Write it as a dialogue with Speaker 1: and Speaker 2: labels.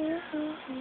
Speaker 1: Mm-hmm.